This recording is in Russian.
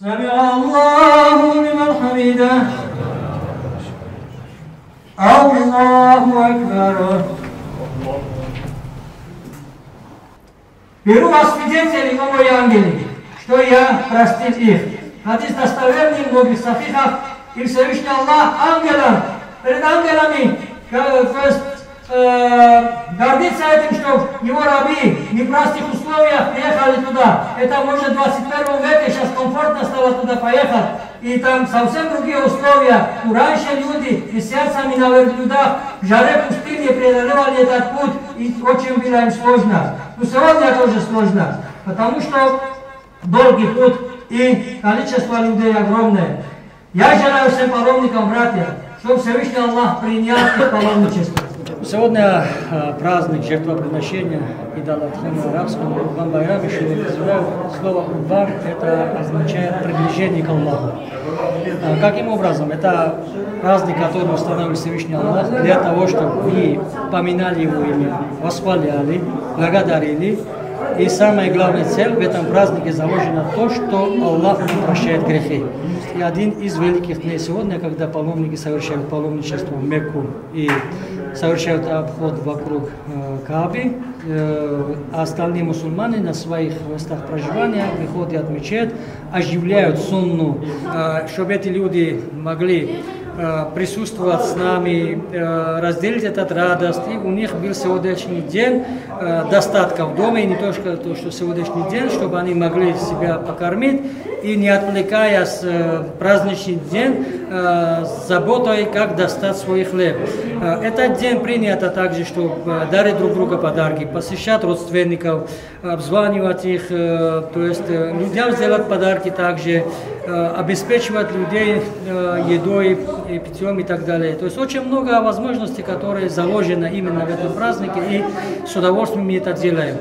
سمع الله لمن حمده الله أكبر Беру вас свидетелей, о мои ангелы, что я простил их. Хадис достоверный в многих сахихах, и Всевышний Аллах ангелам, перед ангелами, то есть э, гордится этим, что его раби в непростых условиях приехали туда. Это может в 21 веке сейчас комфортно стало туда поехать. И там совсем другие условия. У раньше люди месяцами на верблюдах в жаре пустыни преодолевали этот путь. И очень было им сложно. Но сегодня тоже сложно. Потому что долгий путь и количество людей огромное. Я желаю всем паломникам, братья, чтобы Всевышний Аллах принял их паломничество. Сегодня э, праздник жертвоприношения и Далатхана арабском Урбан Байрам, еще называют слово Урбан, это означает приближение к Аллаху. А каким образом? Это праздник, который установил Всевышний Аллах для того, чтобы мы поминали его имя, восхваляли, благодарили. И самая главная цель в этом празднике заложена то, что Аллах нам прощает грехи. И один из великих дней сегодня, когда паломники совершают паломничество в Мекку и совершают обход вокруг э, Кааби, э, а остальные мусульмане на своих местах проживания выходят в мечеть, оживляют сунну, э, чтобы эти люди могли э, присутствовать с нами, э, разделить этот радость. И у них был сегодняшний день э, достатка в доме, и не только то, что сегодняшний день, чтобы они могли себя покормить, и не отвлекаясь э, праздничный день э, заботой, как достать свой хлеб. Э, этот день принято также, чтобы э, дарить друг другу подарки, посещать родственников, обзванивать их, э, то есть э, людям сделать подарки также, э, обеспечивать людей э, едой, и питьем и так далее. То есть очень много возможностей, которые заложены именно в этом празднике, и с удовольствием мы это делаем.